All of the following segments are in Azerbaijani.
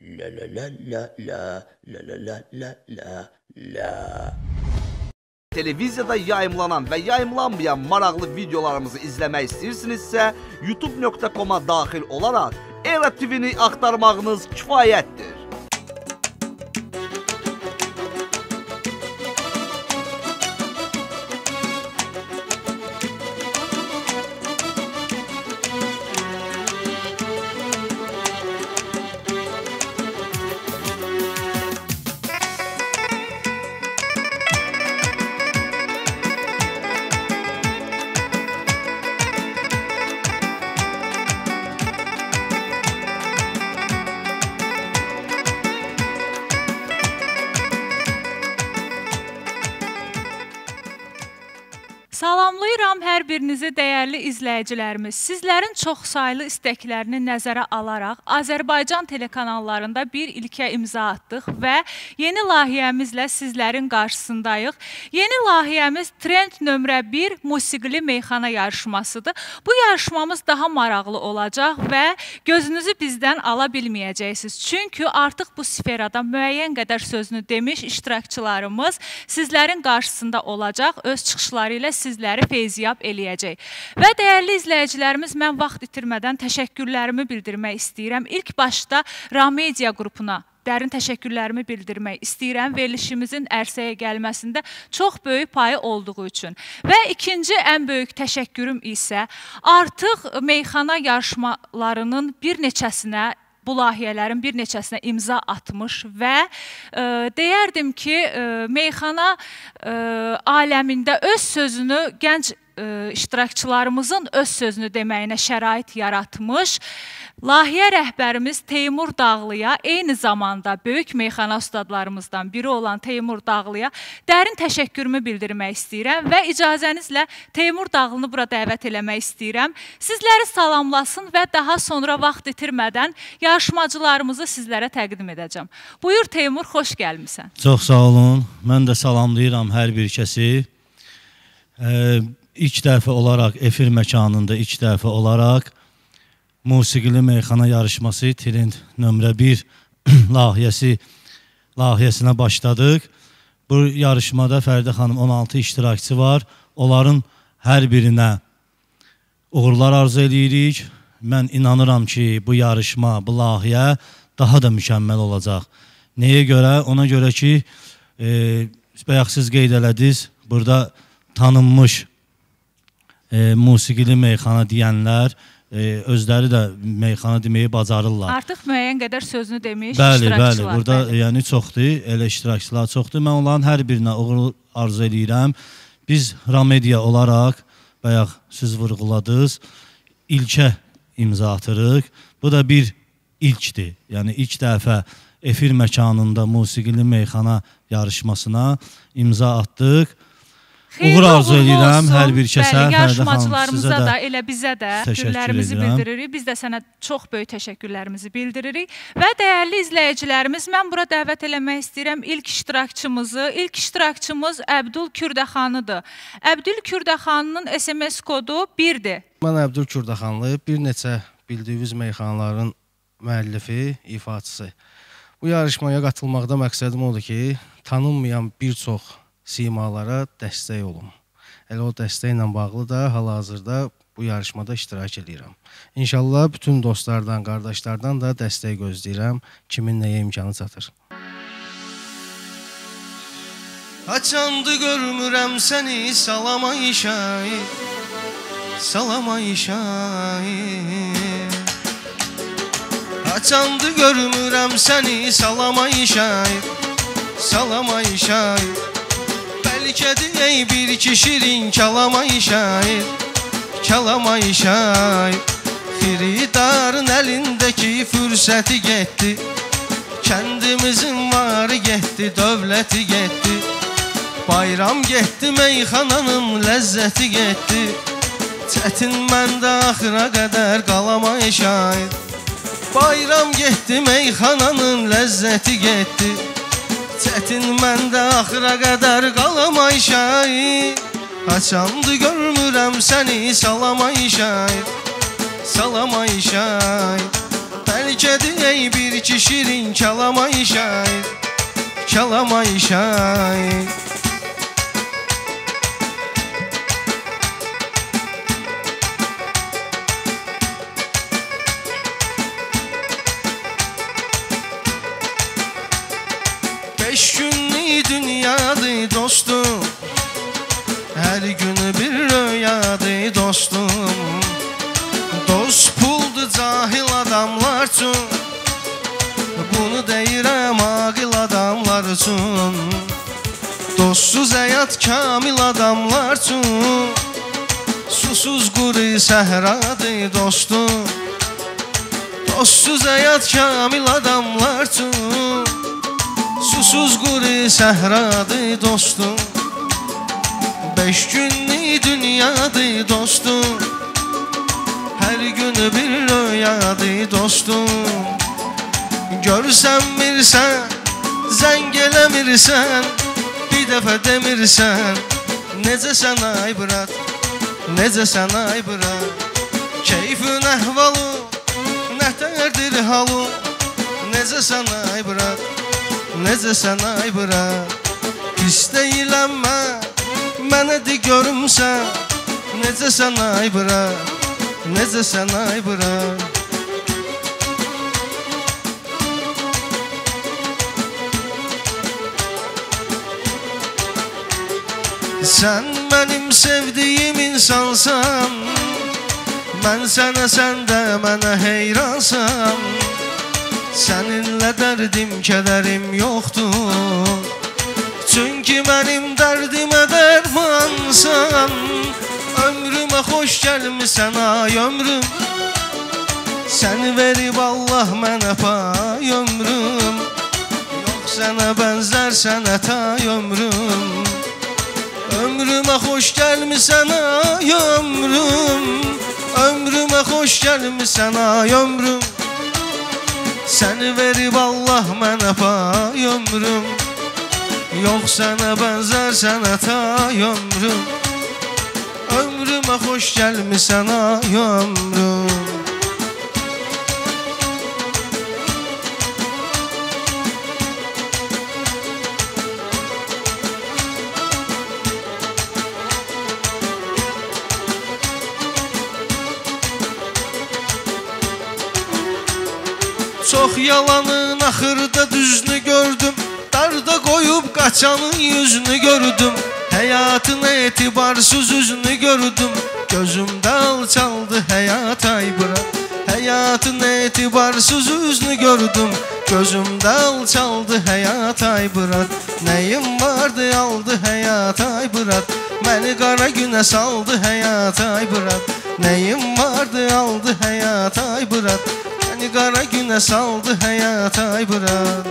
La la la la la la la la la la la. Televiziyada yayımlanan və yayımlanmayan maraqlı videolarımızı izləmək istəyirsinizsə, youtube.com-a daxil olaraq Era TV-ni axtarmağınız kifayətdir. İzləyicilərimiz. Sizlərin çoxsaylı istəklərini nəzərə alaraq Azərbaycan telekanallarında bir ilkə imza atdıq və yeni layihəmizlə sizlərin qarşısındayıq. Yeni layihəmiz Trend nömrə 1 musiqili meyxana yarışmasıdır. Bu yarışmamız daha maraqlı olacaq və gözünüzü bizdən ala bilməyəcəksiniz. Çünki artıq bu sferada müəyyən qədər sözünü demiş iştirakçılarımız sizlərin qarşısında olacaq, öz çıxışları ilə sizləri feyziyab eləyəcək. Və dəyərli izləyicilərimiz, mən vaxt itirmədən təşəkkürlərimi bildirmək istəyirəm. İlk başda Ramedia qrupuna dərin təşəkkürlərimi bildirmək istəyirəm verilişimizin ərsəyə gəlməsində çox böyük payı olduğu üçün. Və ikinci ən böyük təşəkkürüm isə artıq meyxana yarışmalarının bir neçəsinə bu layihələrin bir neçəsinə imza atmış və e, deyərdim ki, e, meyxana e, aləmində öz sözünü gənc iştirakçılarımızın öz sözünü deməyinə şərait yaratmış. Layihə rəhbərimiz Teymur Dağlıya, eyni zamanda böyük meyxana ustadlarımızdan biri olan Teymur Dağlıya dərin təşəkkürümü bildirmək istəyirəm və icazənizlə Teymur Dağlını bura dəvət eləmək istəyirəm. Sizləri salamlasın və daha sonra vaxt itirmədən yarışmacılarımızı sizlərə təqdim edəcəm. Buyur Teymur, xoş gəlmisən. Çox sağ olun. Mən də salamlayıram hər bir kəsi. Ee, ilk dəfə olaraq efir məkanında ilk dəfə olaraq musiqili meyxana yarışması trend nömrə 1 layihəsi layihəsinə başladıq. Bu yarışmada Fərdə xanım 16 iştirakçı var. Onların hər birinə uğurlar arzu edirik. Mən inanıram ki, bu yarışma, bu layihə daha da mükəmməl olacaq. Nəyə görə? Ona görə ki, e, bayaq siz qeyd elədiniz, burada tanınmış e, musiqili meyxana deyənlər e, özləri də meyxana deməyi bacarırlar. Artıq müəyyən qədər sözünü demiş Bəli, bəli. iştirakçılar. Burada bəli. yəni çoxdur, elə iştirakçılar çoxdur. Mən onların hər birinə uğur arzu edirəm. Biz Ramedia olaraq bayaq siz vurğuladınız, ilkə imza atırıq. Bu da bir ilkdir. Yəni ilk dəfə efir məkanında musiqili meyxana yarışmasına imza atdıq. Xeyirli Uğur arzu edirəm hər bir kəsə, Bəli, yarışmacılarımıza də da, elə bizə də təşəkkür güllərimizi edirəm. bildiririk. Biz də sənə çox böyük təşəkkürlərimizi bildiririk. Və dəyərli izləyicilərimiz, mən bura dəvət eləmək istəyirəm ilk iştirakçımızı. İlk iştirakçımız Əbdül Kürdəxanıdır. Əbdül Kürdəxanının SMS kodu 1-dir. Mən Əbdül Kürdaxanlı, bir neçə bildiyiniz meyxanaların müəllifi, ifaçısı. Bu yarışmaya qatılmaqda məqsədim odur ki, tanınmayan bir çox simalara dəstək olum. Elə o dəstəklə bağlı da hal-hazırda bu yarışmada iştirak edirəm. İnşallah bütün dostlardan, qardaşlardan da dəstək gözləyirəm. Kimin nəyə imkanı çatır. Haçandı görmürəm səni salama işay. Salama işay. Haçandı görmürəm səni salama işay. Salama işay. Bəlkə ey bir kişirin kalama işay. Kalama işay. Xiridarın əlindəki fürsəti getdi. Kəndimizin varı getdi, dövləti getdi. Bayram getdi, meyxananın ləzzəti getdi. Çətin məndə axıra qədər qalama şahid. Bayram getdi, meyxananın ləzzəti getdi. Çətin məndə axıra qədər qalamay şair Haçamdı görmürəm səni salamay şair Salamay şair Bəlkə deyək bir ki şirin kalamay şair Kalamay şair üçün Dostsuz həyat kamil adamlar üçün Susuz quru səhradır dostum Dostsuz həyat kamil adamlar üçün Susuz quru səhradır dostum Beş günlük dünyadır dostum Hər günü bir rüyadır dostum Görsən mirsən, zəng eləmirsən Bir dəfə demirsən Necəsən ay brat, necəsən ay brat Keyfün əhvalı, nətərdir halı Necəsən ay brat, necəsən ay brat Pis deyiləm mən, mənə de görümsən Necəsən ay brat, necəsən ay brat Sen benim sevdiğim insansan Ben sana sen de bana heyransan Seninle derdim kederim yoktu Çünkü benim derdime dermansan Ömrüme hoş gelmişsen ay ömrüm. Seni verip Allah mənə pay ömrüm. Yok sana benzer sana tay ömrüm Ömrüme hoş gelmişsen ay ömrüm. Ömrüme hoş gelmişsen ay ömrüm. Seni verip Allah mənə pay ömrüm. Yok sana benzer sana tay ömrüm. Ömrüme hoş gelmişsen ay ömrüm yalanın ahırda düzünü gördüm. Darda koyup kaçanın yüzünü gördüm. Hayatın etibarsız yüzünü gördüm. Gözümde alçaldı hayat ay bırak Hayatın etibarsız yüzünü gördüm. Gözümde alçaldı hayat ay bırak Neyim vardı aldı hayat ay bırak Məni qara günə saldı həyat ay bırak Nəyim vardı aldı həyat ay bırak qara günə saldı həyat ay bırat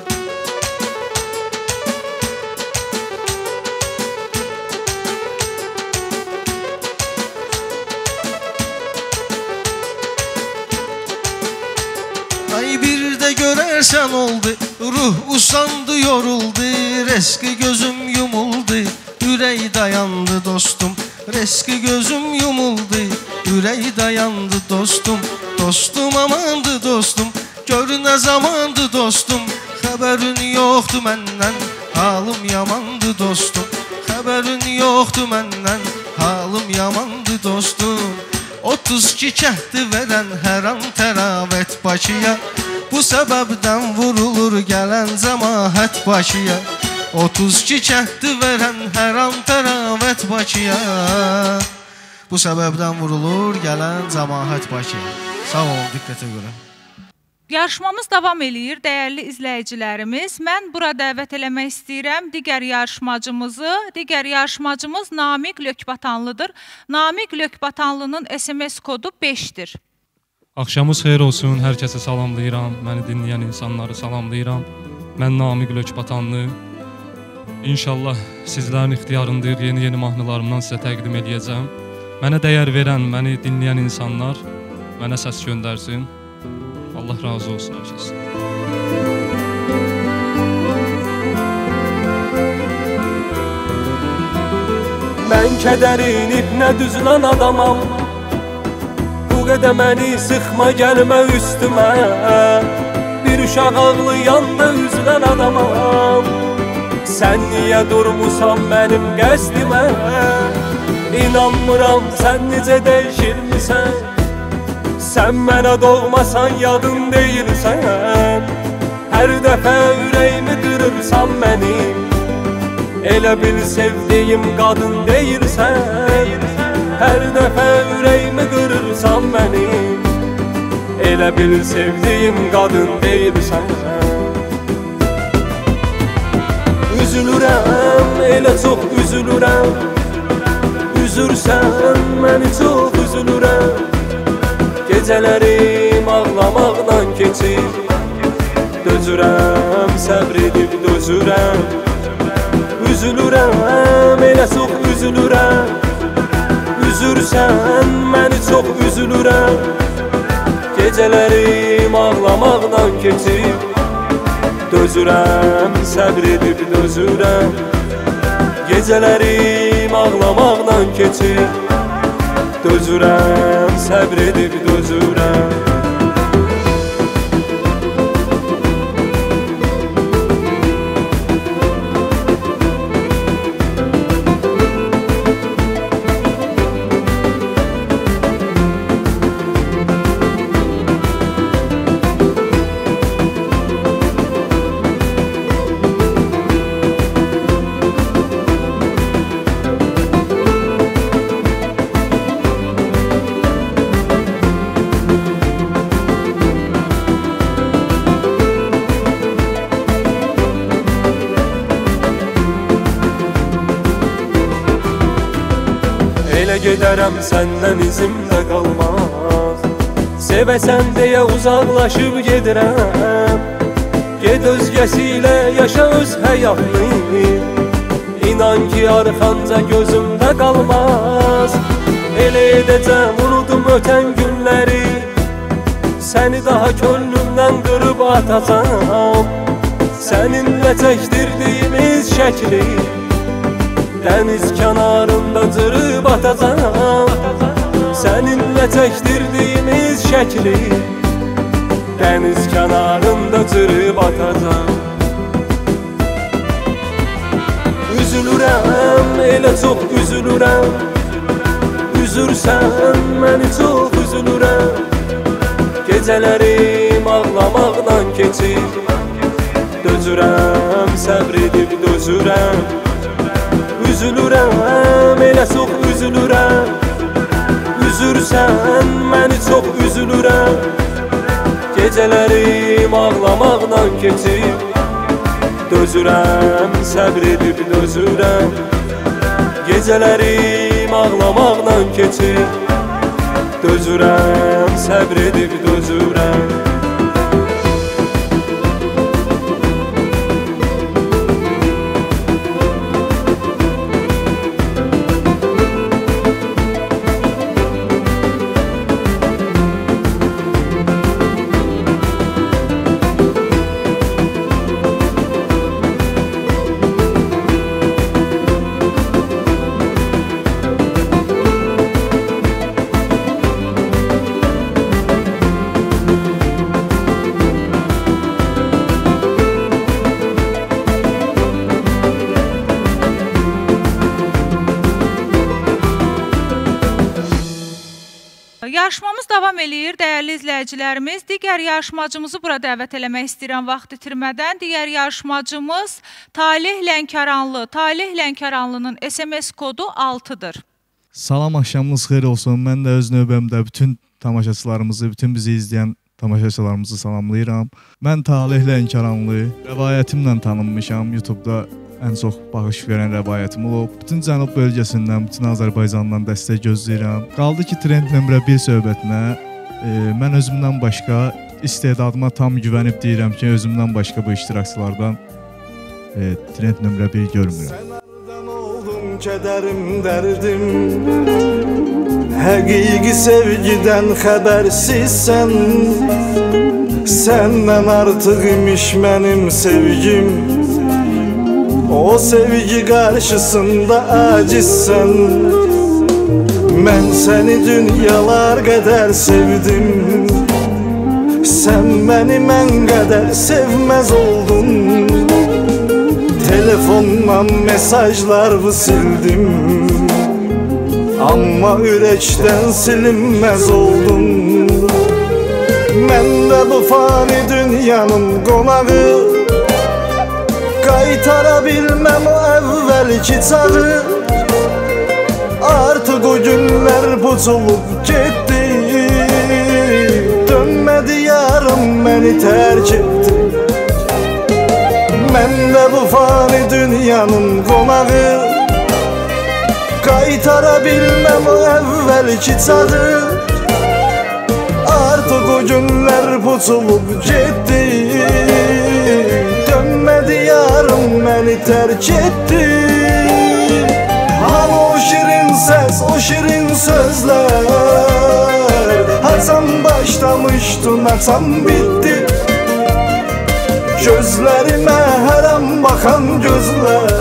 Ay bir de görersen oldu Ruh usandı yoruldu Reski gözüm yumuldu Yüreği dayandı dostum. Reski gözüm yumuldu Yüreği dayandı dostum Dostum amandı dostum Gör ne zamandı dostum. Xəbərin yoxdu məndən Halım yamandı dostum. Xəbərin yoxdu məndən Halım yamandı dostum. 32 kəhdi verən hər an təravət Bakıya Bu səbəbdən vurulur gələn cəmaət Bakıya 32 kəhdi verən hər an təravət Bakıya Bu səbəbdən vurulur gələn cəmaət Bakıya Sağ olun, diqqətə görə Yarışmamız davam eləyir, dəyərli izləyicilərimiz. Mən bura dəvət eləmək istəyirəm digər yarışmacımızı. Digər yarışmacımız Namiq Lökbatanlıdır. Namiq Lökbatanlının SMS kodu 5-dir. Axşamınız xeyir olsun. Hər kəsə salamlayıram. Məni dinləyən insanları salamlayıram. Mən Namiq Lökbatanlı. İnşallah sizlərin ixtiyarındadır. Yeni-yeni mahnılarımdan sizə təqdim eləyəcəm. Mənə dəyər verən, məni dinləyən insanlar mənə səs göndərsin. Allah razı olsun hər kəsdən. Mən kədərin ipnə düzülən adamam Bu qədəməni sıxma gəlmə üstümə uşaq ağlayanda üzülən adamam Sən niyə durmusan mənim qəsdimə İnanmıram sən necə dəyişirmisən Sən mənə doğmasan yadın deyilsən Hər dəfə ürəyimi qırırsan mənim Elə bil sevdiyim qadın deyirsən Hər dəfə ürəyimi qırırsan mənim Elə bil sevdiyim qadın deyirsən Üzülürəm, elə çox üzülürəm Üzürsən, məni çox üzülürəm Gecələrim ağlamaqla keçir. Dözürəm, səbr edib dözürəm. Üzülürəm, elə çox üzülürəm. Üzürsən, məni çox üzülürəm. Gecələrim ağlamaqla keçir. Dözürəm, səbr edib dözürəm. Gecələrim ağlamaqla keçir. Dözürəm, səbr edib dözürəm gedərəm səndən izim də qalmaz. Sevəsən deyə uzaqlaşıb gedirəm. Ged özgəsi ilə yaşa öz həyatını. İnan ki arxanca gözümdə qalmaz. Elə edəcəm unudum ötən günləri. Səni daha könlümdən qırıb atacam Səninlə çəkdirdiyimiz şəkli Dəniz kənarında cırıb atacam Səninlə çəkdirdiyimiz şəkli Dəniz kənarında cırıb atacam Üzülürəm, elə çox üzülürəm Üzürsən, məni çox üzülürəm Gecələrim ağlamaqla keçir. Dözürəm, səbr edib dözürəm Üzülürəm, elə çox üzülürəm Üzürsən, məni çox üzülürəm Gecələrim ağlamaqla keçir Dözürəm, səbr edib dözürəm. Gecələrim ağlamaqla keçir Dözürəm, səbr edib dözürəm davam eləyir, dəyərli izləyicilərimiz. Digər yarışmacımızı bura dəvət eləmək istəyirəm vaxt itirmədən. Digər yarışmacımız Talih Lənkəranlı. Talih Lənkəranlının SMS kodu 6-dır. Salam axşamınız xeyir olsun. Mən də öz növbəmdə bütün tamaşaçılarımızı, bütün bizi izləyən tamaşaçılarımızı salamlayıram. Mən Talih Lənkəranlı, rəvayətimlə tanınmışam. YouTube-da ən çox baxış verən rəvayətim olub. Bütün cənub bölgəsindən, bütün Azərbaycandan dəstək gözləyirəm. Qaldı ki, trend nömrə 1 söhbətinə e, mən özümdən başqa istedadıma tam güvənib deyirəm ki, özümdən başqa bu iştirakçılardan e, trend nömrə 1 görmürəm. Kədərim, dərdim Həqiqi sevgidən xəbərsizsən Səndən artıq imiş mənim sevgim O sevgi qarşısında acizsən Mən səni dünyalar qədər sevdim. Sən məni mən qədər sevməz oldun. Telefondan mesajlarımı sildim? Amma ürəkdən silinməz oldun. Mən də bu fani dünyanın qonağı Qaytara bilməm o əvvəlki çağı Artıq o günlər puçulub getdi Dönmədi yarım məni tərk etdi Mən də bu fani dünyanın qonağı Qaytara bilməm o əvvəlki çağı Artıq o günlər puçulub getdi Dönmədi yarım məni tərk etdi Hani o şirin səs, o şirin sözlər Haçan başlamışdın, haçan bitdi Gözlərimə hər an baxan gözlər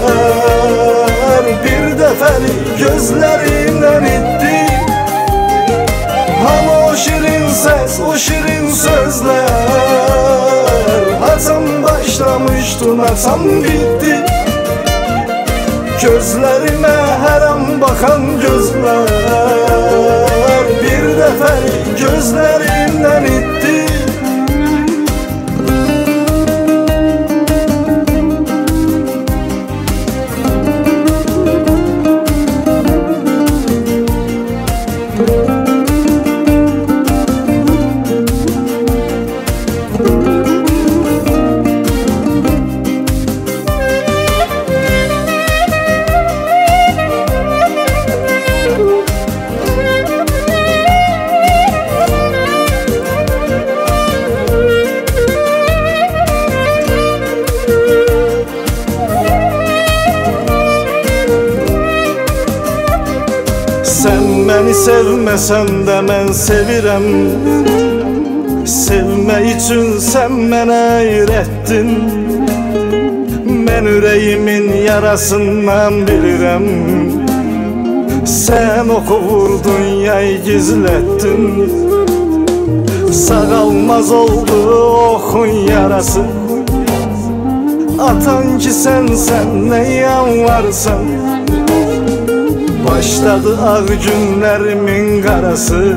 Bir dəfəlik gözlərindən itdi Hani o şirin ses, o şirin sözler. Hatam başlamıştı, hatam bitti. Gözlerime her an bakan gözler. Bir defa gözlerinden itti. Sevməsən də mən sevirəm Sevmək üçün sən mənə öyrətdin Mən ürəyimin yarasından bilirəm Sən oxu vurdun, yay gizlətdin Sağalmaz oldu oxun yarası. Atan ki sənsən, nə yanvarsan Başladı ağ günlərimin qarası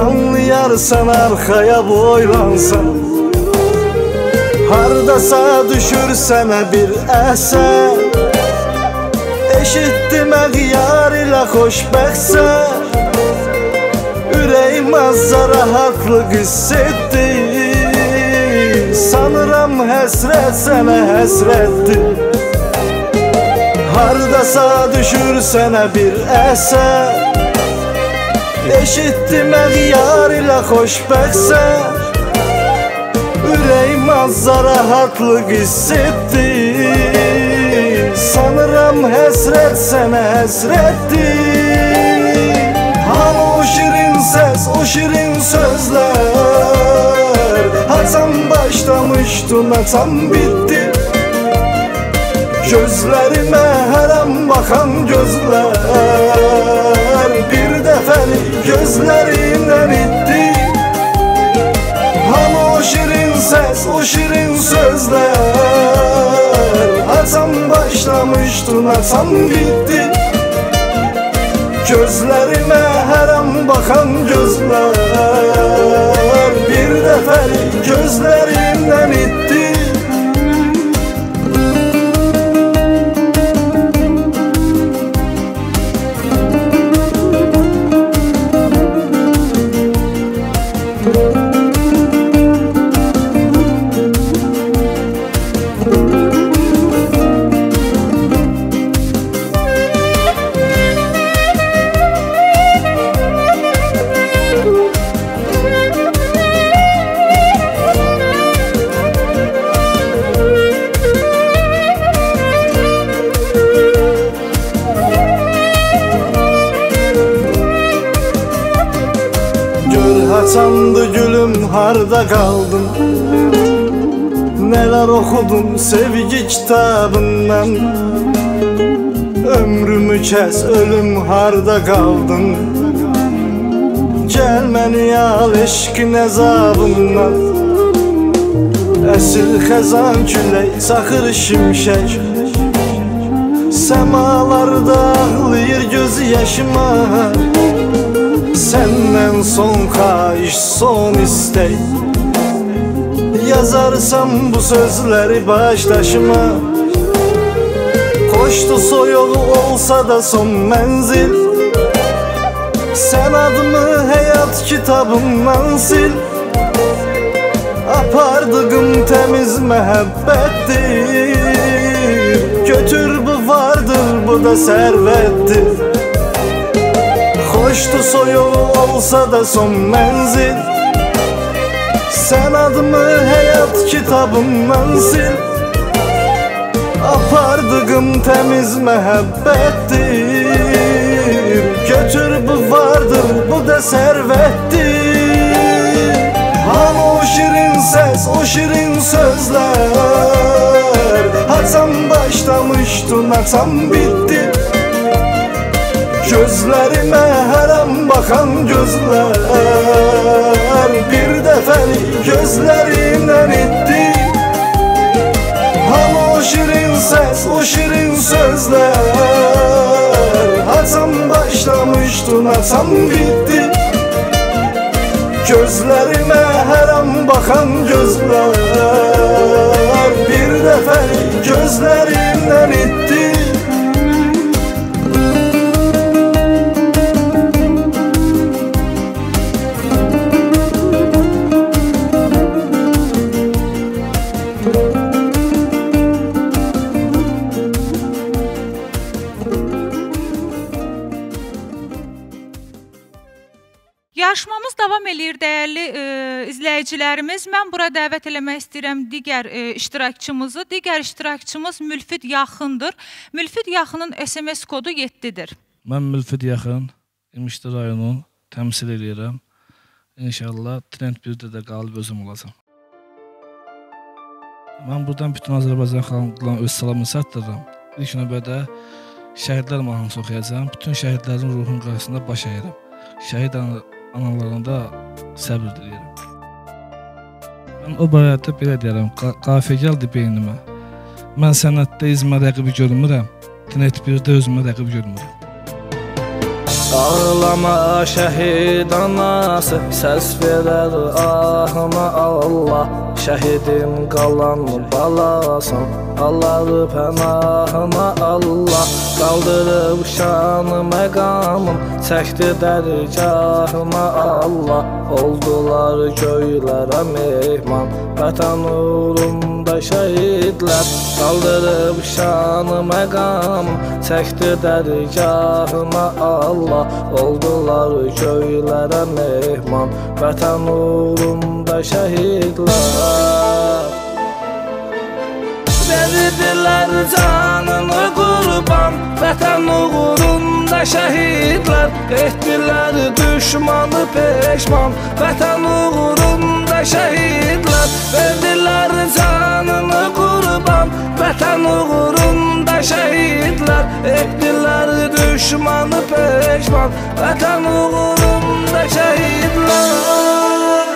Anlayarsan arxaya boylansan Hardasa düşür sənə bir əsər Eşitdim əğyar ilə xoşbəxtsən Ürəyim azca rahatlıq hiss etdi Sanıram həsrət sənə həsrətdir Hardasa düşür sənə bir əsər Eşitdim əğyar ilə xoşbəxtsən Ürəyim azca rahatlıq hiss etdi Sanıram həsrət sənə həsrətdir Hani o şirin səs, o şirin sözlər Haçan başlamışdın, haçan bitdi Gözlerime her an bakan gözler. Bir defeni gözlerinden itti Ham o şirin ses o şirin sözler. Hasan başlamıştı Hasan bitti. Gözlerime her an bakan gözler. Bir defeni gözlerimden itti harda kaldın Neler okudum sevgi kitabından. Ömrümü kes ölüm harda kaldın Gəl məni al eşqin əzabından Əsir xəzan külək, saxır şimşək Səmalarda ağlayır göz yaşıma senden son kayış son istek. Yazarsam bu sözleri başlaşma Koştu soyolu olsa da son menzil. Sen adımı hayat kitabından sil. Apardığım temiz mehabbettir Götür bu vardır bu da servettir. Hoştu soyu olsa da son menzil. Sen adımı hayat kitabımdan sil Apardığım temiz mehabbettir Götür bu vardır bu da servettir. Ham o şirin ses o şirin sözler. Hatsam başlamıştı natsam bitti. Gözlerime her bakan gözler. Bir defeni gözlerinden itti. Ham o şirin ses, o şirin sözler. Hatam başlamıştı, hatam bitti. Gözlerime her bakan gözler. Bir defeni gözlerinden itti. İzləyicilərimiz. Mən bura dəvət eləmək istəyirəm digər e, iştirakçımızı. Digər iştirakçımız Mülfid Yaxındır. Mülfid Yaxının SMS kodu 7-dir. Mən Mülfid Yaxın, İmişli rayonun təmsil edirəm. İnşallah Trend 1-də də qalib özüm olacam. Mən buradan bütün Azərbaycan xalqlarına öz salamımı çatdırıram. İlk növbədə şəhidlər mahnısı oxuyacağam. Bütün şəhidlərin ruhunun qarşısında baş əyirəm. Şəhid ana- analarına da səbr diləyirəm. Mən o barədə belə deyərəm, qa- qafiyə gəldi beynimə. Mən sənətdə izmə rəqibi görmürəm. Trend 1-də özümə rəqib görmürəm. Ağlama şəhid anası Səs verər ahına Allah Şəhidim qalan balasın Allahı pənahına Allah Qaldırıb şanı məqamım Çəkdi dərgahına Allah Oldular göylərə mehman Vətən uğrunda şəhidlər. Qaldırıb şanı məqamım Çəkdi dərgahına Allah. Oldular göylərə mehman Vətən uğrunda şəhidlər. Verdilər canını qurban Vətən uğrunda şəhidlər Etdilər düşmanı peşman. Vətən uğrunda şəhidlər Verdilər canını qurban Vətən uğrunda şəhidlər Etdilər düşmanı peşman. Vətən uğrunda şəhidlər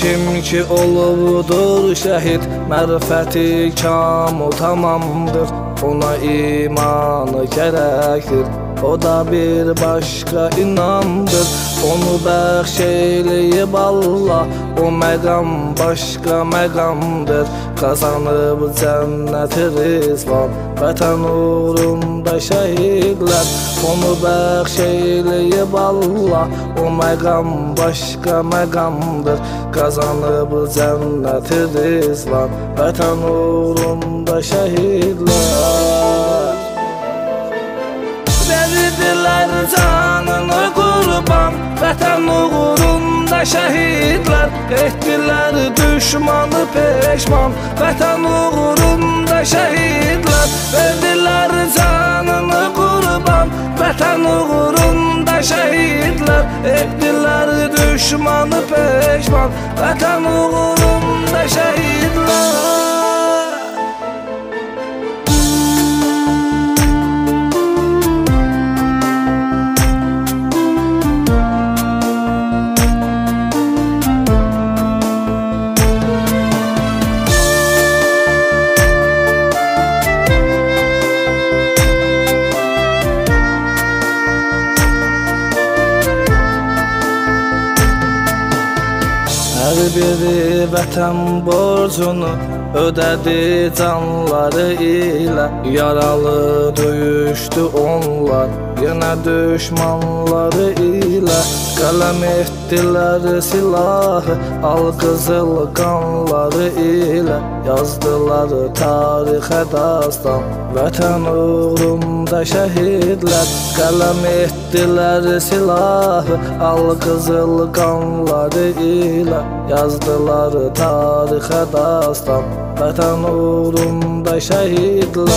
kim ki olubdur şəhid Mərfəti kamı tamamdır. Ona imanı gərəkdir O da bir başqa inamdır Onu bəxş eyləyib Allah. O məqam başqa məqamdır. Qazanıb cənnəti rizvan Vətən uğrunda şəhidlər. Onu bəxş eyləyib Allah. O məqam başqa məqamdır. Qazanıb cənnəti rizvan Vətən uğrunda şəhidlər Verdilər canını qurban Vətən uğrunda şəhidlər. Etdilər düşmanı peşman Vətən uğrunda şəhidlər. Verdilər canını qurban Vətən uğrunda şəhidlər. Etdilər düşmanı peşman Vətən uğrunda şəhidlər vətən borcunu ödədi canları ilə. Yaralı döyüşdü onlar yenə düşmanları ilə. Qələm etdilər silahı al qızıl qanları ilə. Yazdılar tarixə dastan Vətən uğrunda şəhidlər. Qələm etdilər silahı al qızıl qanları ilə Yazdılar tarixə dastan Vətən uğrunda şəhidlər.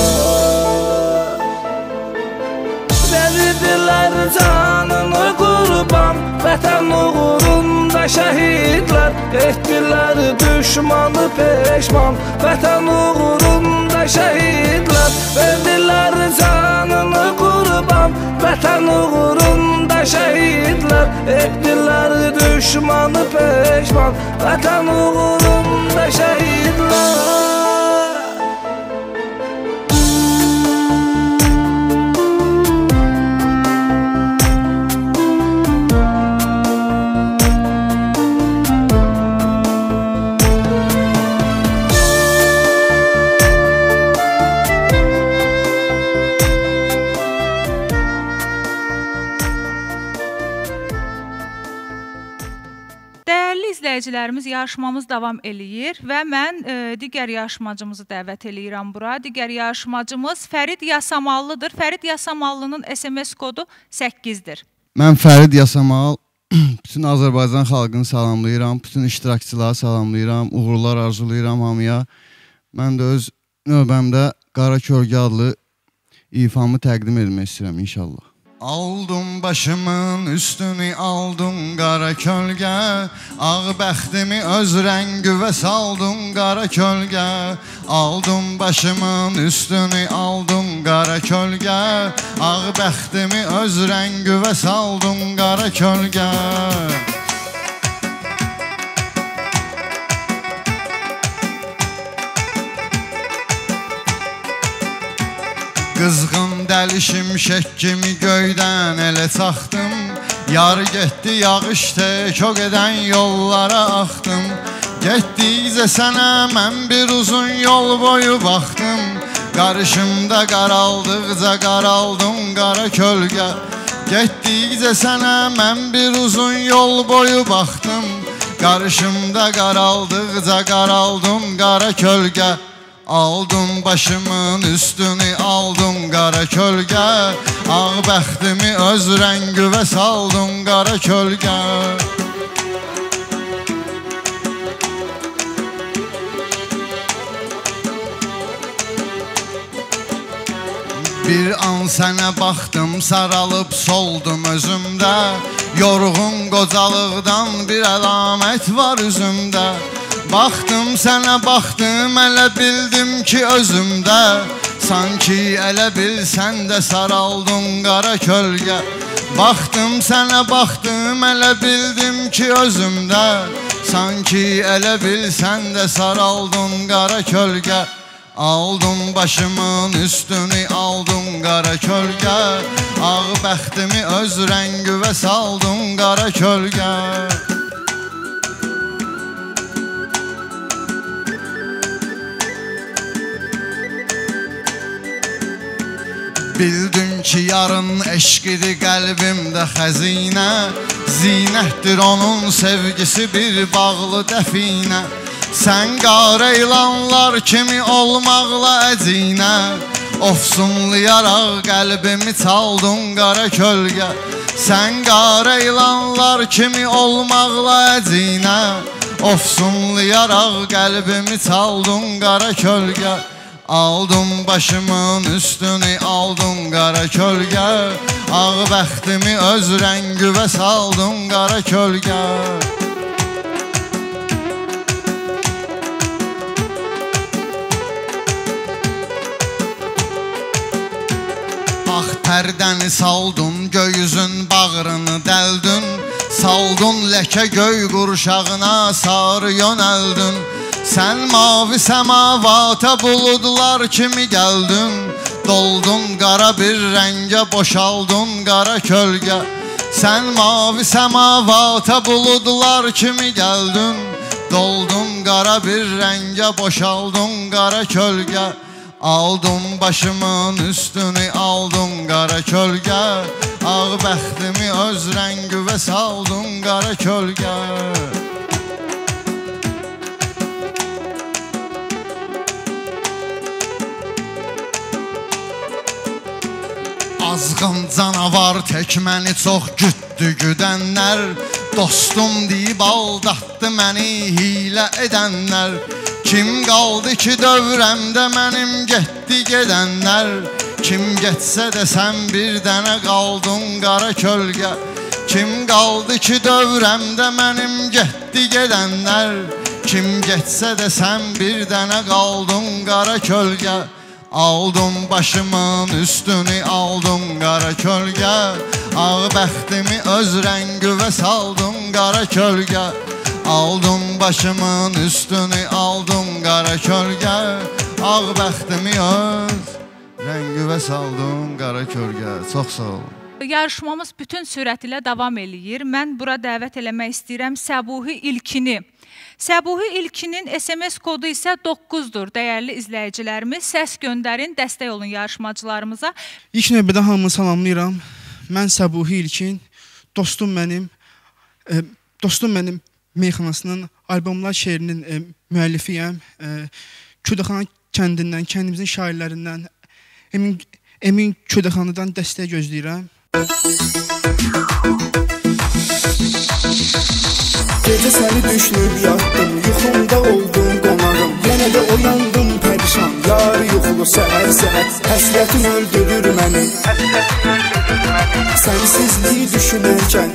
Verdilər canını qurban Vətən uğrunda şəhidlər. Etdilər düşmanı peşman Vətən uğrunda şəhidlər Verdilər canını qurban Vətən uğrunda şəhidlər Etdilər düşmanı peşman. Vətən uğrunda şəhidlər izləyicilərimiz, yarışmamız davam eləyir və mən e, digər yarışmacımızı dəvət eləyirəm bura. Digər yarışmacımız Fərid Yasamallıdır. Fərid Yasamallının SMS kodu 8-dir. Mən Fərid Yasamal bütün Azərbaycan xalqını salamlayıram, bütün iştirakçıları salamlayıram, uğurlar arzulayıram hamıya. Mən də öz növbəmdə Qara Kölgə adlı ifamı təqdim etmək istəyirəm inşallah. Aldım başımın üstünü aldım qara kölgə Ağ bəxtimi öz rəngüvə saldım qara kölgə Aldım başımın üstünü aldım qara kölgə Ağ bəxtimi öz rəngüvə saldım qara kölgə Qızğın dəli şimşək kimi göydən elə çaxdım Yar getdi yağış tək o gedən yollara axdım Getdikcə sənə mən bir uzun yol boyu baxdım Qarşımda qaraldıqca qaraldım qara kölgə. Getdikcə sənə mən bir uzun yol boyu baxdım Qarşımda qaraldıqca qaraldım qara kölgə Aldım başımın üstünü aldım qara kölgə Ağ bəxtimi öz rəngüvə saldım qara kölgə Bir an sənə baxdım, saralıb soldum özümdə. Yorğun qocalıqdan bir əlamət var üzümdə Baxdım sənə baxdım, elə bildim ki özümdə Sanki elə bilsən də saraldın qara kölgə Baxdım sənə baxdım, elə bildim ki özümdə Sanki elə bilsən də saraldın qara kölgə Aldım başımın üstünü aldım qara kölgə Ağ bəxtimi öz rəngüvə saldım qara kölgə Bildim ki yarın eşqidir qəlbimdə xəzinə. Zinətdir onun sevgisi bir bağlı dəfinə. Sən qara ilanlar kimi olmaqla əcinə Ofsunlayaraq qəlbimi çaldın qara kölgə. Sən qara ilanlar kimi olmaqla əcinə Ofsunlayaraq qəlbimi çaldın qara kölgə Aldım başımın üstünü aldın qara kölgə Ağ bəxtimi öz rəngüvə saldın qara kölgə Ağ pərdəni saldın, göyüzün bağrını dəldin. Saldın ləkə göy qurşağına sarı yönəldin Sən mavi səmavata buludlar kimi gəldin Doldun qara bir rəngə, boşaldın qara kölgə Sən mavi səmavata buludlar kimi gəldin Doldun qara bir rəngə, boşaldın qara kölgə Aldım başımın üstünü aldım qara kölgə Ağ bəxtimi öz rəngüvə saldım qara kölgə Azğın canavar tək məni çox gütdü güdənlər. Dostum deyib aldatdı məni hilə edənlər. Kim qaldı ki dövrəmdə mənim getdi gedənlər? Kim getsə də sən bir dənə qaldın qara kölgə. Kim qaldı ki dövrəmdə mənim getdi gedənlər? Kim getsə də sən bir dənə qaldın qara kölgə Aldım başımın üstünü aldım qara kölgə Ağ bəxtimi öz rəngüvə saldım qara kölgə. Aldım başımın üstünü aldım qara kölgə. Ağ bəxtimi öz rəngüvə saldım qara kölgə. Çox sağ olun. Yarışmamız bütün sürəti ilə davam eləyir. Mən bura dəvət eləmək istəyirəm Səbuhi İlkini. Səbuhi İlkinin SMS kodu isə 9-dur. Dəyərli izləyicilərimiz, səs göndərin, dəstək olun yarışmacılarımıza. İlk növbədə hamını salamlayıram. Mən Səbuhi İlkin, dostum mənim, e, dostum mənim meyxanasının albomlar şeirinin e, müəllifiyəm. E, Küdəxana kəndindən, kəndimizin şairlərindən Emin Emin Küdəxanadan dəstək gözləyirəm. Gecə səni düşünüb yatdım, yuxumda oldum qonağım Yenə də oyandım pərişan, yarı yuxulu səhər-səhər Həsrətin öldürür məni Sənsizliyi düşünərkən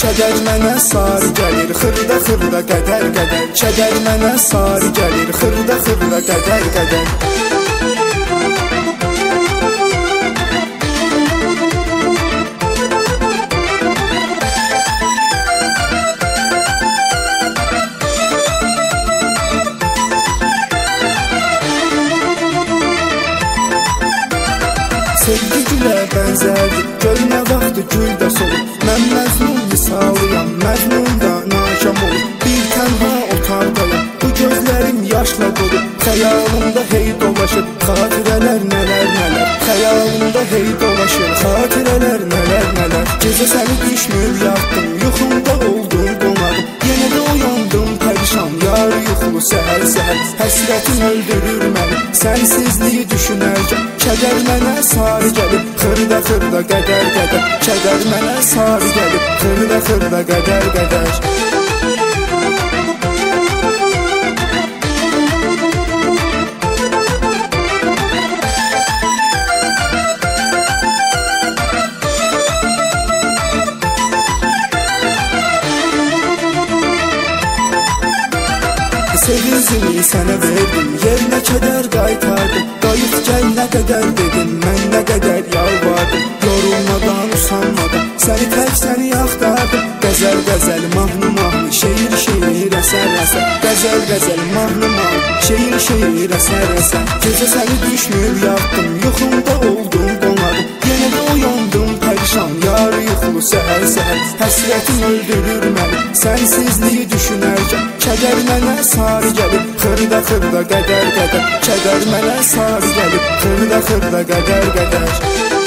Kədər mənə sarı gəlir, xırda-xırda qədər-qədər Kədər mənə sarı gəlir, xırda-xırda qədər-qədər yaşla dolu Xəyalımda hey dolaşır Xatirələr nələr nələr Xəyalımda hey dolaşır Xatirələr nələr nələr Gecə səni düşmür yatdım Yuxumda oldum qonağım Yenə də oyandım pərişan Yar yuxulu səhər səhər Həsrətin öldürür məni Sənsizliyi düşünərkən Kədər mənə sarı gəlib Xırda xırda qədər qədər Kədər mənə sarı gəlib Xırda xırda qədər qədər Sevincimi sənə verdim. Yerinə kədər qaytardım Qayıt gəl nə qədər dedim. Mən nə qədər yalvardım. Yorulmadan, usanmadan Səni tək səni axtardım Qəzəl qəzəl, mahnı mahnı Şeir şeir, əsər əsər Qəzəl qəzəl, mahnı mahnı Şeir şeir, əsər əsər Gecə səni düşmür yatdım Yuxumda oldum də pərişan Yar yuxulu səhər səhər Həsrətin öldürür məni Sənsizliyi düşünərkən Kədər mənə sarı gəlib Xırda xırda qədər qədər Kədər mənə sarı gəlib Xırda xırda qədər qədər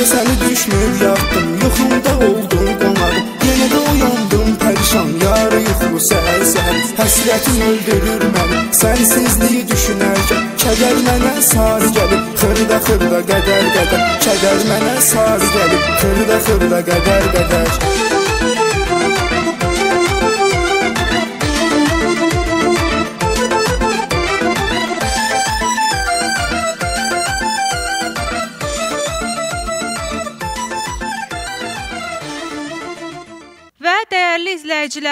Gecə səni düşmür yatdım Yuxumda oldum qonadım Yenə də uyandım pərişan Yarı yuxu səhər səhər Həsrətin öldürür məni Sənsizliyi düşünərkən Kədər mənə sarı gəlib Xırda xırda qədər qədər Kədər mənə sarı gəlib Xırda xırda qədər qədər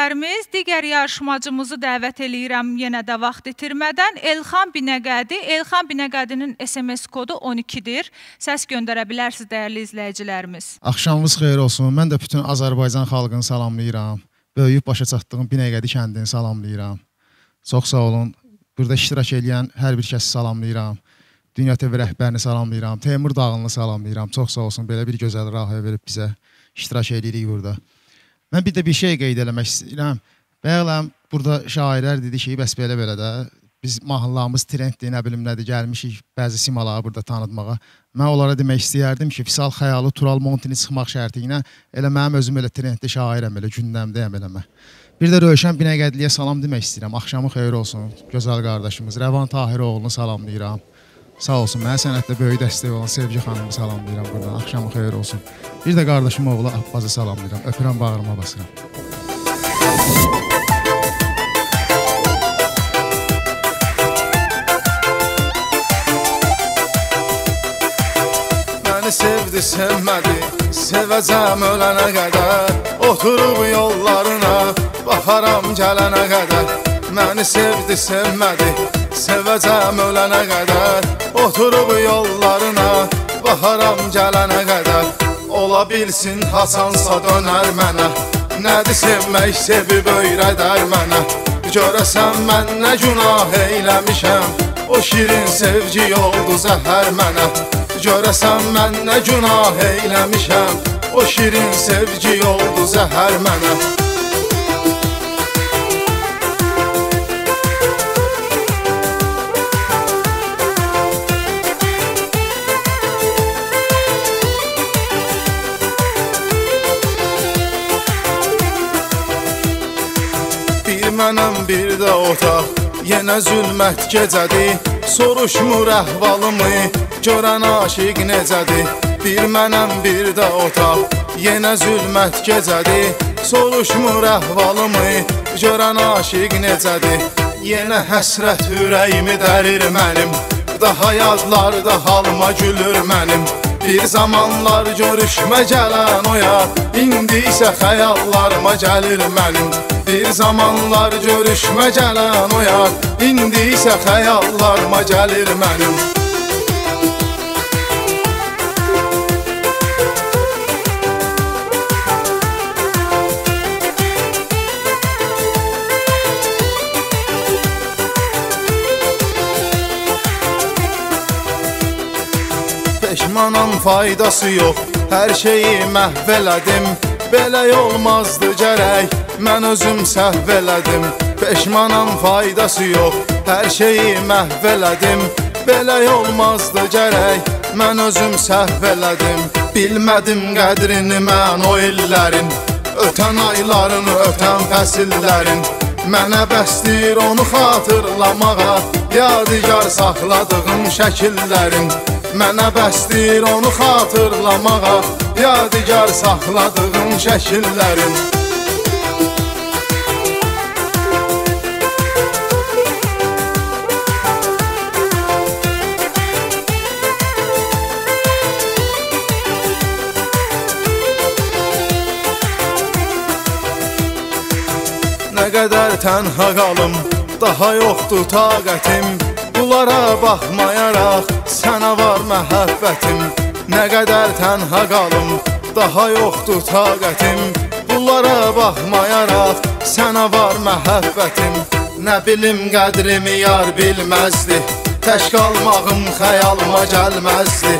izləyicilərimiz, digər yarışmacımızı dəvət eləyirəm yenə də vaxt itirmədən. Elxan Binəqədi, Elxan Binəqədinin SMS kodu 12-dir. Səs göndərə bilərsiniz dəyərli izləyicilərimiz. Axşamınız xeyir olsun. Mən də bütün Azərbaycan xalqını salamlayıram. Böyüyüb başa çatdığım Binəqədi kəndini salamlayıram. Çox sağ olun. Burada iştirak edən hər bir kəsi salamlayıram. Dünya TV rəhbərini salamlayıram. Teymur Dağınlı salamlayıram. Çox sağ olsun. Belə bir gözəl rahat verib bizə iştirak edirik burada. Mən bir də bir şey qeyd eləmək istəyirəm. Bəğləm burada şairlər dedi ki, bəs belə-belə də biz mahallamız trenddir, nə bilim nədir, gəlmişik bəzi simaları burada tanıtmağa. Mən onlara demək istəyərdim ki, Fisal Xəyalı Tural Montini çıxmaq şərti ilə elə mənim özüm elə trendli şairəm, elə gündəmdəyəm elə mən. Bir də Rövşən Binəqədliyə salam demək istəyirəm. Axşamı xeyir olsun. Gözəl qardaşımız Rəvan Tahiroğlunu salamlayıram. Sağ olsun. Mənə sənətdə böyük dəstək olan Sevgi xanımı salamlayıram buradan. Axşamı xeyir olsun. Bir də qardaşım oğlu Abbazı salamlayıram. Öpürəm, bağrıma basıram. Məni sevdi, sevmədi Sevəcəm ölənə qədər Oturub yollarına Baxaram gələnə qədər Məni sevdi, sevmədi Sevəcəm ölənə qədər Oturub yollarına Baxaram gələnə qədər. Ola bilsin hasansa dönər mənə Nədir sevmək sevib öyrədər mənə. Görəsən mən nə günah eyləmişəm O şirin sevgi oldu zəhər mənə. Görəsən mən nə günah eyləmişəm O şirin sevgi oldu zəhər mənə otaq Yenə zülmət gecədir Soruşmur əhvalımı Görən aşiq necədir Bir mənəm bir də otaq Yenə zülmət gecədir Soruşmur əhvalımı Görən aşiq necədir Yenə həsrət ürəyimi dərir mənim. Daha yadlarda halıma gülür mənim Bir zamanlar görüşmə gələn oya İndi isə xəyallarıma gəlir mənim Bir zamanlar görüşmə gələn oya İndi isə xəyallarıma gəlir mənim faydası yox Hər şeyi məhv elədim Belə olmazdı gərək Mən özüm səhv elədim Peşmanam faydası yox Hər şeyi məhv elədim Belə olmazdı gərək Mən özüm səhv elədim Bilmədim qədrini mən o illərin Ötən ayların, ötən fəsillərin. Mənə bəsdir onu xatırlamağa. Yadigar saxladığım şəkillərin Mənə bəsdir onu xatırlamağa Yadigar saxladığım şəkillərin. Nə qədər tənha qalım Daha yoxdur taqətim Bunlara baxmayaraq Sənə var məhəbbətim. Nə qədər tənha qalım Daha yoxdur taqətim. Bunlara baxmayaraq Sənə var məhəbbətim. Nə bilim qədrimi yar bilməzdi Tək qalmağım xəyalıma gəlməzdi.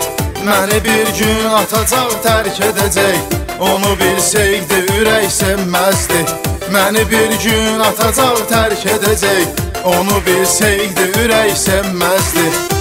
Məni bir gün atacaq tərk edəcək Onu bilsəydi ürək sevməzdi Məni bir gün atacaq tərk edəcək Onu bilsəydi ürək sevməzdi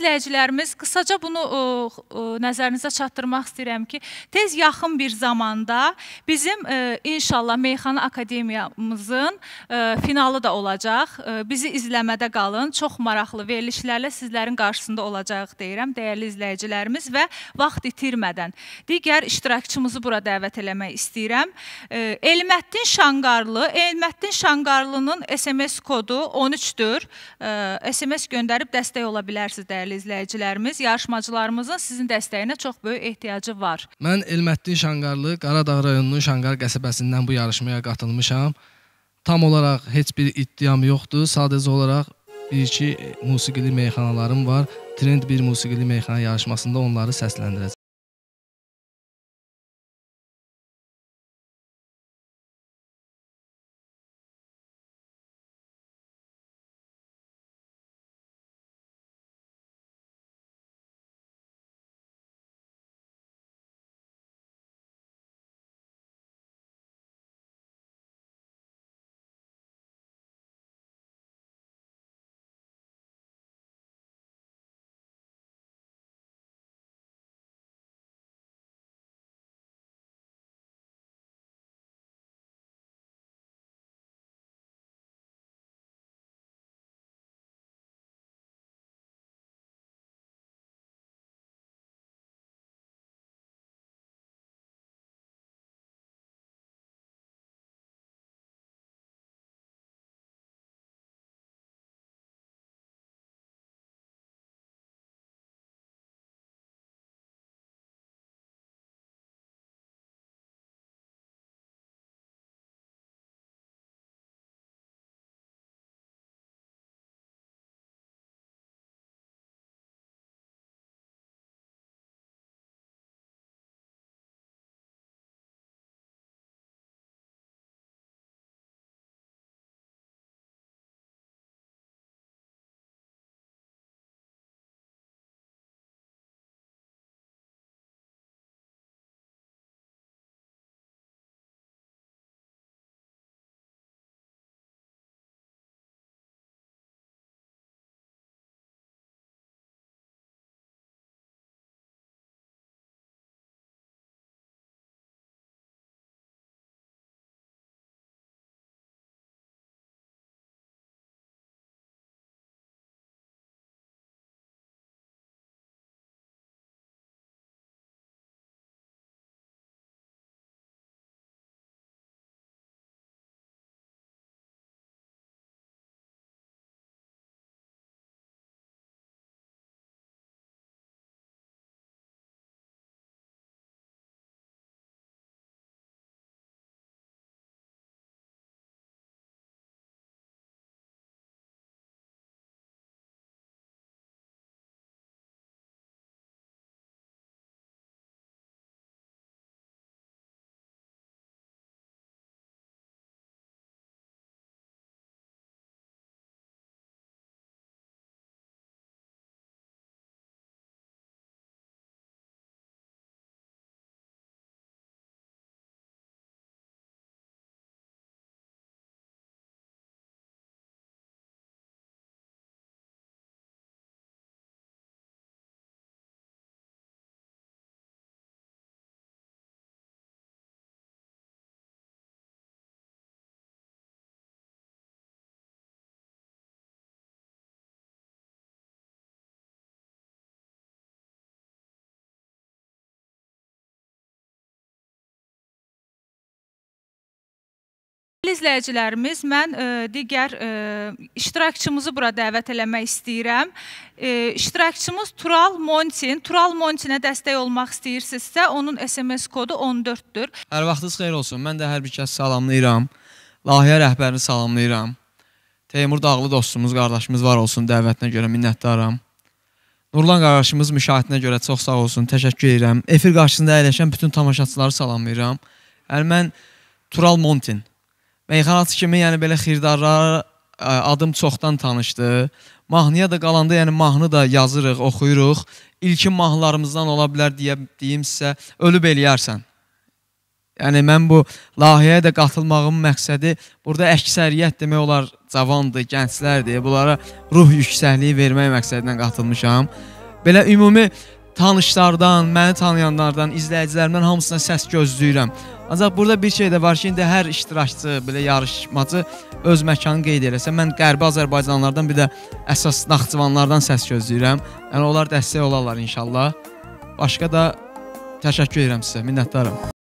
izləyicilərimiz, qısaca bunu ə, ə, nəzərinizə çatdırmaq istəyirəm ki, tez yaxın bir zamanda bizim ə, inşallah Meyxana Akademiyamızın ə, finalı da olacaq. Ə, bizi izləmədə qalın. Çox maraqlı verilişlərlə sizlərin qarşısında olacağıq deyirəm, dəyərli izləyicilərimiz və vaxt itirmədən digər iştirakçımızı bura dəvət eləmək istəyirəm. Ə, Elməddin Şanqarlı, Elməddin Şanqarlının SMS kodu 13-dür. Ə, SMS göndərib dəstək ola bilərsiniz dəyərli izləyicilərimiz. Yarışmacılarımızın sizin dəstəyinə çox böyük ehtiyacı var. Mən Elməddin Şanqarlı, Qaradağ rayonunun Şanqar qəsəbəsindən bu yarışmaya qatılmışam. Tam olaraq heç bir iddiam yoxdur. Sadəcə olaraq bir-iki musiqili meyxanalarım var. Trend bir musiqili meyxana yarışmasında onları səsləndirəcəm. Dəyərli izləyicilərimiz, mən ə, digər ə, iştirakçımızı bura dəvət eləmək istəyirəm. Ə, iştirakçımız Tural Montin. Tural Montinə dəstək olmaq istəyirsinizsə, onun SMS kodu 14-dür. Hər vaxtınız xeyir olsun. Mən də hər bir kəs salamlayıram. Layihə rəhbərini salamlayıram. Teymur Dağlı dostumuz, qardaşımız var olsun dəvətinə görə minnətdaram. Nurlan qardaşımız müşahidinə görə çox sağ olsun. Təşəkkür edirəm. Efir qarşısında əyləşən bütün tamaşaçıları salamlayıram. Yəni mən Tural Montin meyxanaçı kimi, yəni belə xirdarlar adım çoxdan tanışdı. Mahnıya da qalanda, yəni mahnı da yazırıq, oxuyuruq. İlkin mahnılarımızdan ola bilər deyə deyim sizə, ölüb eləyərsən. Yəni mən bu layihəyə də qatılmağımın məqsədi burada əksəriyyət demək olar cavandır, gənclərdir. Bunlara ruh yüksəkliyi vermək məqsədilə qatılmışam. Belə ümumi tanışlardan, məni tanıyanlardan, izləyicilərimdən hamısına səs gözləyirəm. Ancaq burada bir şey də var ki, indi hər iştirakçı, belə yarışmacı öz məkanını qeyd eləsə, mən Qərbi Azərbaycanlılardan bir də əsas Naxçıvanlardan səs gözləyirəm. Yəni onlar dəstək olarlar inşallah. Başqa da təşəkkür edirəm sizə, minnətdaram.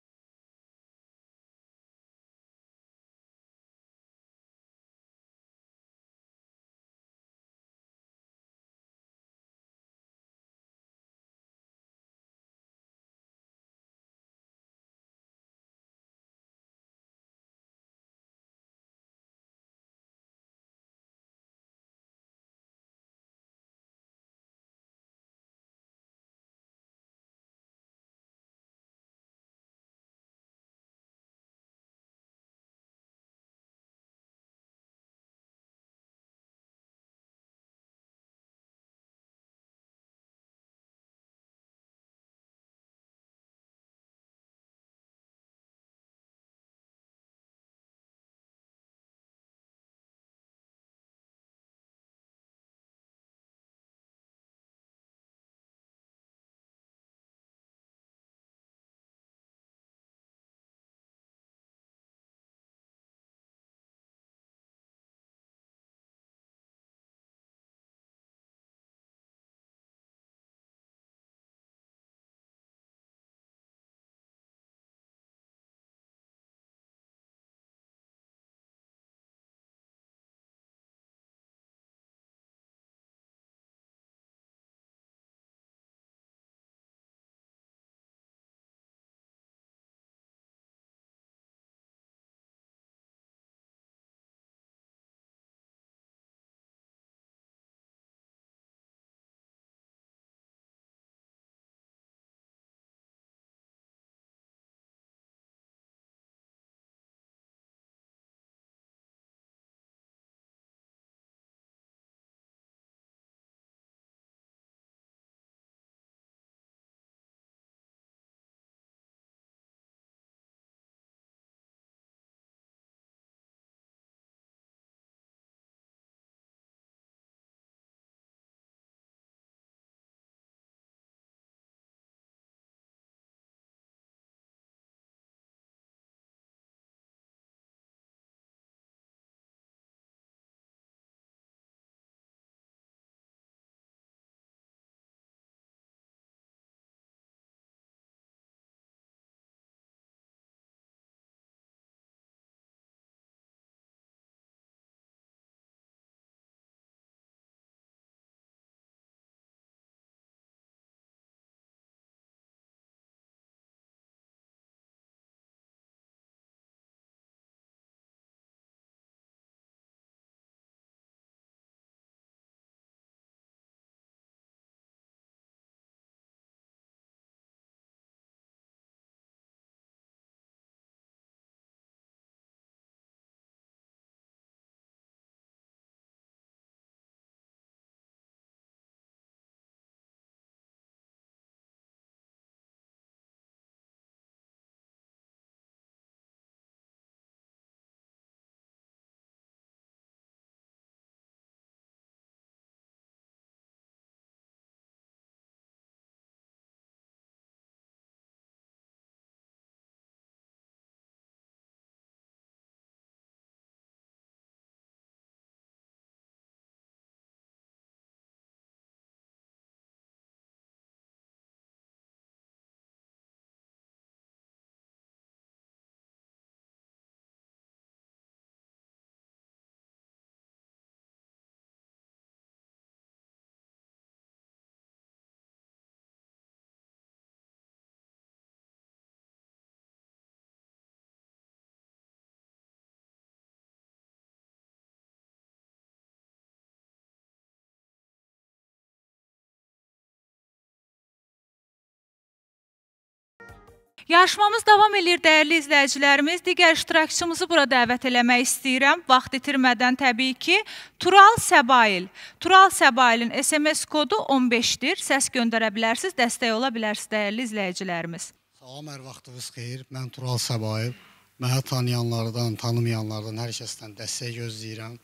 Yarışmamız davam eləyir dəyərli izləyicilərimiz. Digər iştirakçımızı bura dəvət eləmək istəyirəm. Vaxt itirmədən təbii ki, Tural Səbail. Tural Səbailin SMS kodu 15-dir. Səs göndərə bilərsiniz, dəstək ola bilərsiniz dəyərli izləyicilərimiz. Salam, hər vaxtınız xeyir. Mən Tural Səbail. Məni tanıyanlardan, tanımayanlardan hər kəsdən dəstək gözləyirəm.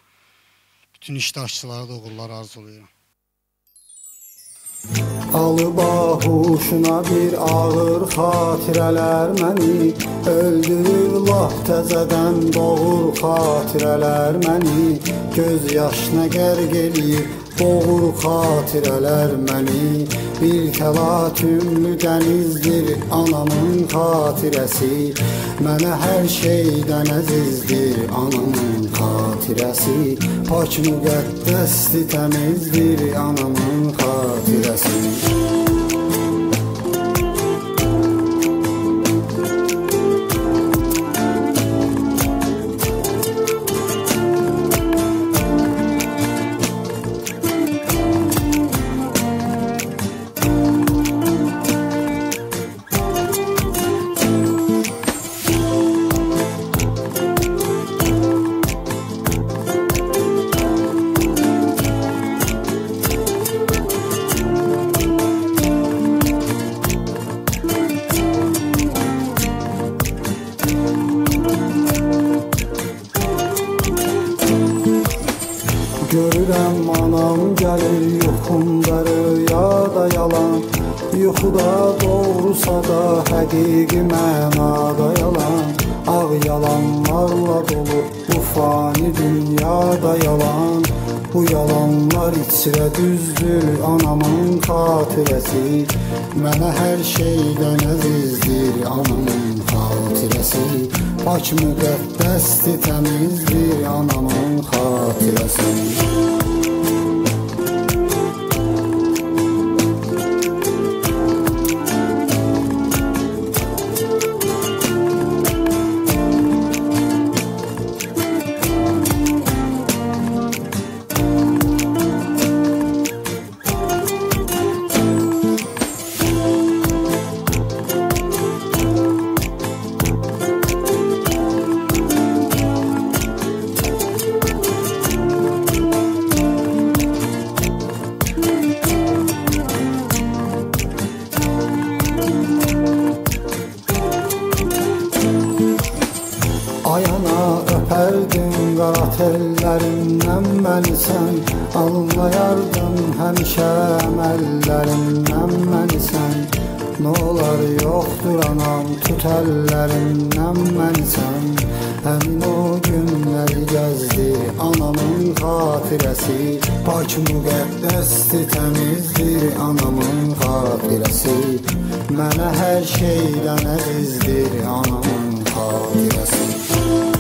Bütün iştirakçılara da uğurlar arzulayıram. Alıb ahuşuna bir ağır xatirələr məni. Öldürür lap təzədən doğur xatirələr məni. Göz yaşına qərq eləyir Boğur xatirələr məni. Bir təlatümlü dənizdir anamın xatirəsi. Mənə hər şeydən əzizdir anamın xatirəsi. Pak müqəddəsdir təmizdir anamın xatirəsi. Mənə hər şeydən əzizdir anamın xatirəsi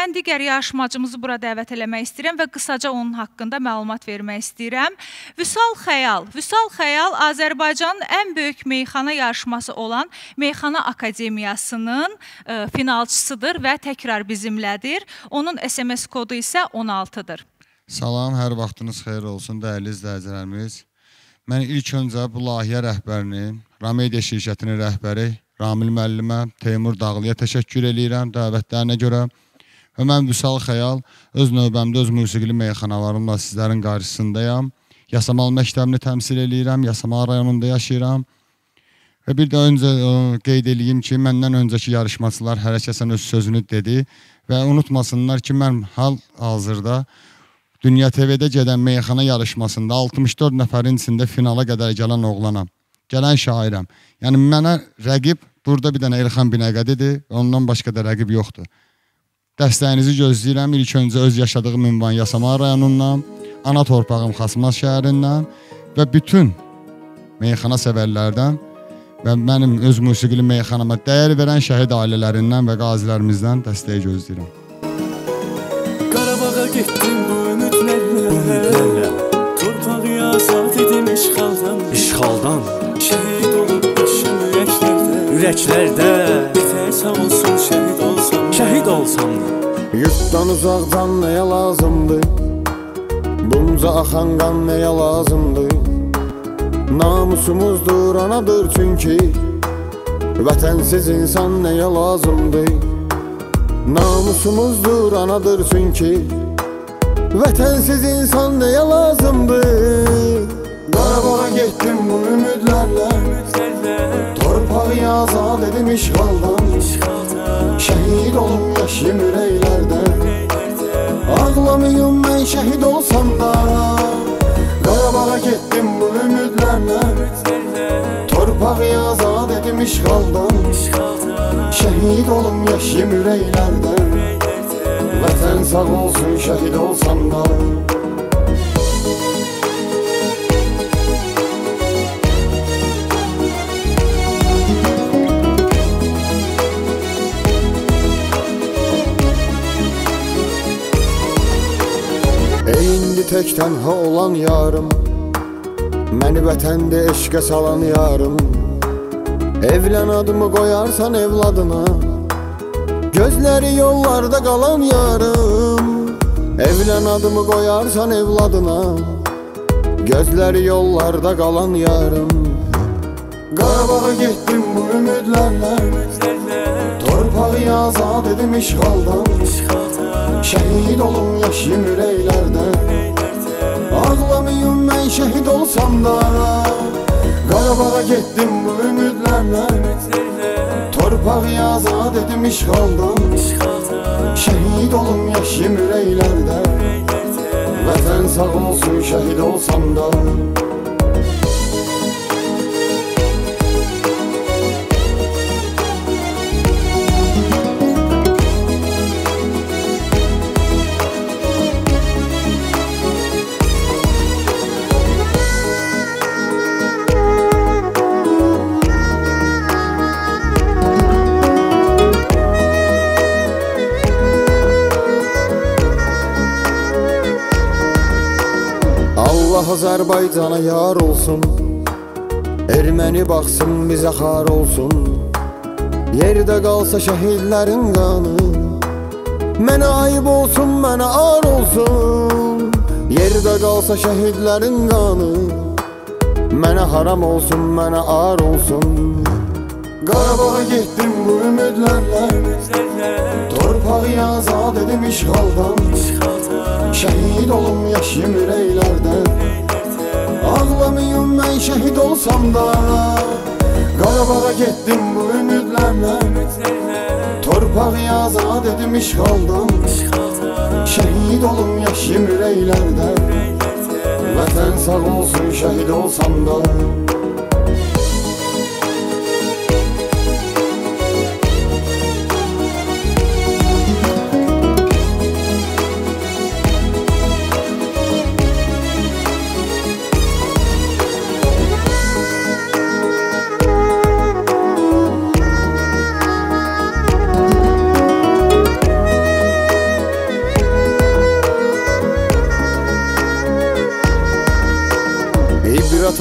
mən digər yarışmacımızı bura dəvət eləmək istəyirəm və qısaca onun haqqında məlumat vermək istəyirəm. Vüsal Xəyal. Vüsal Xəyal Azərbaycanın ən böyük meyxana yarışması olan Meyxana Akademiyasının ə, finalçısıdır və təkrar bizimlədir. Onun SMS kodu isə 16-dır. Salam, hər vaxtınız xeyir olsun dəyərli izləyicilərimiz. Mən ilk öncə bu layihə rəhbərini, Ramedia şirkətinin rəhbəri Ramil müəllimə, Teymur Dağlıya təşəkkür eləyirəm dəvətlərinə görə. Və mən Vüsal Xəyal öz növbəmdə öz musiqili meyxanalarımla sizlərin qarşısındayam. Yasamal məktəbini təmsil eləyirəm, Yasamal rayonunda yaşayıram. Və bir də öncə ə, qeyd eləyim ki, məndən öncəki yarışmaçılar hər kəsən öz sözünü dedi və unutmasınlar ki, mən hal-hazırda Dünya TV-də gedən meyxana yarışmasında 64 nəfərin içində finala qədər gələn oğlanam. Gələn şairəm. Yəni mənə rəqib burada bir dənə Elxan Binəqədidir, ondan başqa da rəqib yoxdur. Dəstəyinizi gözləyirəm. İlk öncə öz yaşadığım ünvan Yasamal rayonundan, ana torpağım Xasmaz şəhərindən və bütün meyxana sevərlərdən və mənim öz musiqili meyxanama dəyər verən şəhid ailələrindən və qazilərimizdən dəstək gözləyirəm. Qarabağa getdim bu ümidlərlə Torpağı azad edim işğaldan İşğaldan Şəhid ürəklərdə Bitər sağ olsun şəhid olsam şəhid olsam da Yurtdan uzaqdan nəyə lazımdır? Bunca axan qan nəyə lazımdır? Namusumuzdur anadır çünki Vətənsiz insan nəyə lazımdır? Namusumuzdur anadır çünki Vətənsiz insan nəyə lazımdır? Qarabağa getdim bu ümidlərlə Torpağı azad edim işğaldan Şəhid olum yaşayım ürəklərdə Ağlamayım mən şəhid olsam da. Qarabağa getdim bu ümidlərlə Torpağı azad edim işğaldan Şəhid olum yaşayım ürəklərdə Vətən sağ olsun şəhid olsam da tək tənha olan yarım Məni vətəndə eşqə salan yarım. Evlən adımı qoyarsan evladına Gözləri yollarda qalan yarım. Evlən adımı qoyarsan evladına Gözləri yollarda qalan yarım. Qarabağa getdim bu ümidlərlə Torpağı azad edim işğaldan. Şəhid olum yaşayım ürəklərdə Ağlamayım mən şəhid olsam da Qarabağa getdim bu ümidlərlə Torpağı azad edim işğaldan Şəhid olum yaşayım ürəklərdə Vətən sağ olsun şəhid olsam da Azərbaycana yar olsun. Erməni baxsın bizə xar olsun. Yerdə qalsa şəhidlərin qanı. Mənə ayıb olsun, mənə ar olsun. Yerdə qalsa şəhidlərin qanı. Mənə haram olsun, mənə ar olsun. Qarabağa getdim bu ümidlərlə. Torpağı azad edim işğaldan. Şəhid olum yaşayım ürəklərdə Ağlamayım mən şəhid olsam da. Qarabağa getdim bu ümidlərlə Torpağı azad edim işğaldan Şəhid olum yaşayım ürəklərdə Vətən sağ olsun şəhid olsam da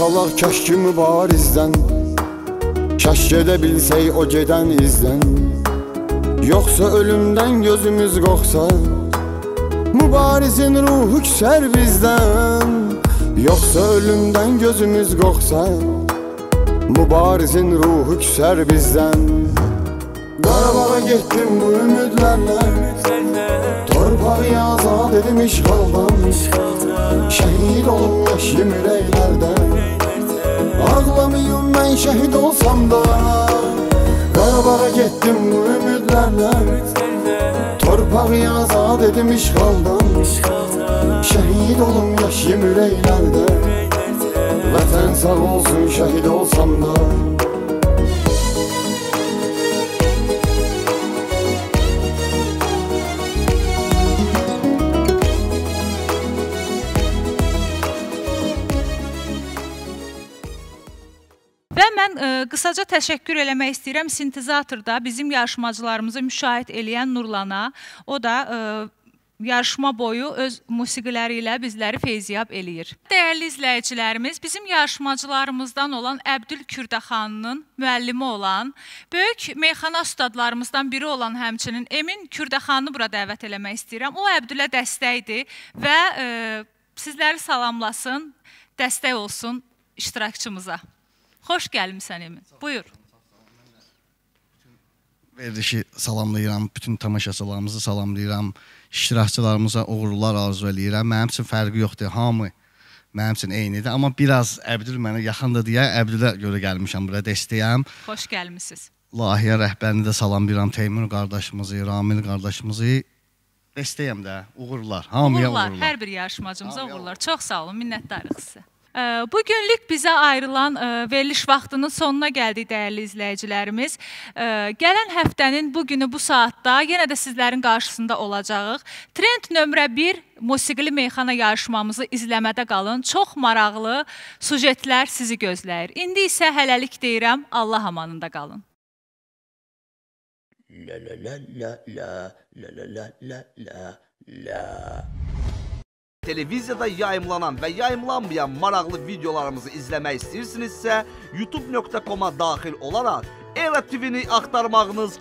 Dağlar keşke mübarizden. Keşke edebilsey o ceden izden. Yoksa ölümden gözümüz korksa Mübarizin ruhu küser bizden. Yoksa ölümden gözümüz korksa Mübarizin ruhu küser bizden. Qarabağ'a getdim bu ümidlərlə Torpağı azad edim işğaldan Şəhid olub yaşım ürəklərdən Ağlamayım mən şəhid olsam da. Qarabağa getdim bu ümidlərlə Torpağı azad edim işğaldan Şəhid olum yaşım ürəklərdə Vətən sağ olsun şəhid olsam da qısaca təşəkkür eləmək istəyirəm sintezatorda bizim yarışmacılarımızı müşahidə eləyən Nurlana. O da ə, yarışma boyu öz musiqiləri ilə bizləri feyziyab eləyir. Dəyərli izləyicilərimiz, bizim yarışmacılarımızdan olan Əbdül Kürdəxanının müəllimi olan, böyük meyxana ustadlarımızdan biri olan həmçinin Emin Kürdəxanını bura dəvət eləmək istəyirəm. O Əbdülə dəstəkdir və ə, sizləri salamlasın, dəstək olsun iştirakçımıza. Xoş gəlmisən Emin. Buyur. Verilişi salamlayıram, bütün tamaşaçılarımızı salamlayıram. İştirakçılarımıza uğurlar arzu eləyirəm. Mənim üçün fərqi yoxdur. Hamı mənim üçün eynidir, amma biraz Əbdül mənə yaxındır deyə Əbdülə görə gəlmişəm bura dəstəyəm. Xoş gəlmisiniz. Layihə rəhbərini də salamlayıram Teymur qardaşımızı, Ramil qardaşımızı. Dəstəyəm də. Uğurlar. Hamıya Uğurlar, uğurlar. hər bir yarışmacımıza uğurlar. Çox sağ olun, minnətdarıq sizə. Bu günlük bizə ayrılan ə, veriliş vaxtının sonuna gəldik dəyərli izləyicilərimiz. Gələn həftənin bu günü bu saatda yenə də sizlərin qarşısında olacağıq. Trend nömrə 1 musiqili meyxana yarışmamızı izləmədə qalın. Çox maraqlı sujetlər sizi gözləyir. İndi isə hələlik deyirəm, Allah amanında qalın. La la la la la la la la la la la Televiziyada yayımlanan və yayımlanmayan maraqlı videolarımızı izləmək istəyirsinizsə, youtube.com-a daxil olaraq Era TV-ni axtarmağınız.